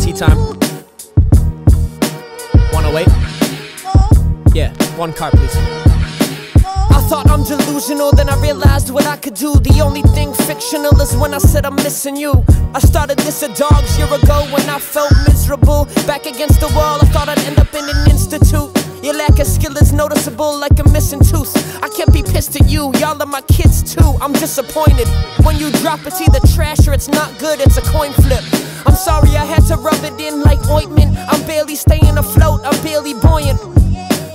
Tee time. Wanna wait? Oh yeah, one card, please. I thought I'm delusional, then I realized what I could do. The only thing fictional is when I said I'm missing you. I started this a dog's year ago when I felt miserable. Back against the wall, I thought I'd end up in an institute. Your lack of skill is noticeable like a missing tooth. I can't be pissed at you, y'all are my kids too. I'm disappointed. When you drop, it's either trash or it's not good, it's a coin flip. I'm sorry I had to rub it in like ointment. I'm barely staying afloat, I'm barely buoyant.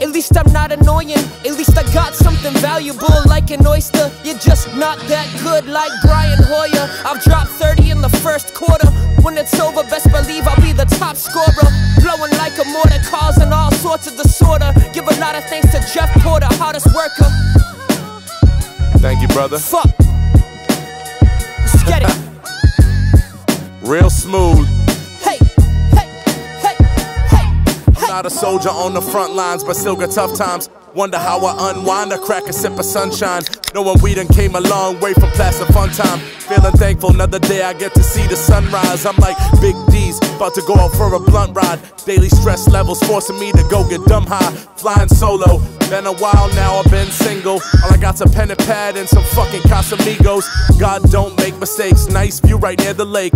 At least I'm not annoying. At least I got something valuable like an oyster. You're just not that good like Brian Hoyer. I've dropped 30 in the first quarter. When it's over, best believe I'll be the top scorer. Blowing like a mortar, causing all sorts of disorder. Give a lot of thanks to Jeff Porter, hardest worker. Thank you, brother. Fuck. Let's get it. Real smooth. Hey, hey, hey. Not a soldier on the front lines, but still got tough times. Wonder how I unwind, I crack a sip of sunshine. Knowing we done came a long way from plastic fun time. Feeling thankful, another day I get to see the sunrise. I'm like Big D's, about to go out for a blunt ride. Daily stress levels forcing me to go get dumb high. Flying solo, been a while now, I've been single. All I got's a pen and pad and some fucking Casamigos. God don't make mistakes, nice view right near the lake.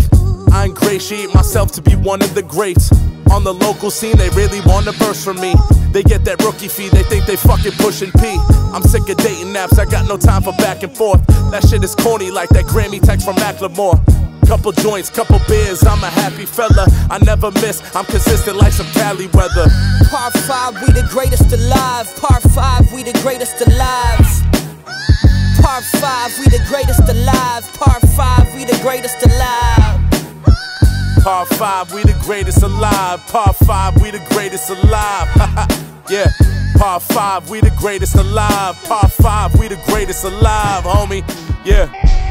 I ingratiate myself to be one of the greats. On the local scene, they really want a verse from me. They get that rookie fee, they think they fucking pushing P. I'm sick of dating apps, I got no time for back and forth. That shit is corny like that Grammy text from Macklemore. Couple joints, couple beers, I'm a happy fella. I never miss, I'm consistent like some Cali weather. Par 5, we the greatest alive. Par 5, we the greatest alive. Par 5, we the greatest alive. Par 5, we the greatest alive. Par 5, we the greatest alive. Par 5, we the greatest alive. yeah. Par 5, we the greatest alive. Par 5, we the greatest alive, homie. Yeah.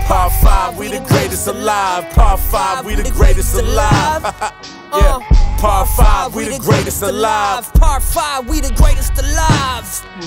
Par 5, we the greatest alive. Par 5, we the greatest alive. yeah. Uh, Par 5, we the greatest alive. Par 5, we the greatest alive.